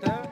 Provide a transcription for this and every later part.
Center.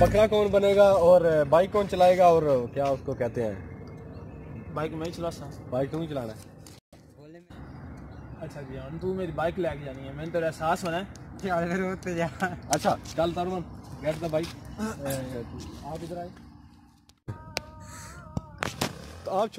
कौन बनेगा और बाइक कौन चलाएगा और क्या उसको कहते हैं? बाइक मैं ही चला सकता बाइक तुम ही चलाना है? अच्छा जी हम तू मेरी बाइक लेके जानी है। मैंने तेरा एहसास बना है जा अच्छा चल तारमन गेट द बाइक आप इधर आए। तो आप